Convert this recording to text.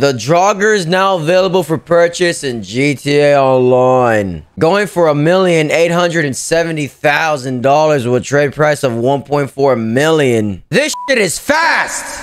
The Draugur is now available for purchase in GTA Online. Going for a million eight hundred and seventy thousand dollars with a trade price of 1.4 million. This shit is fast!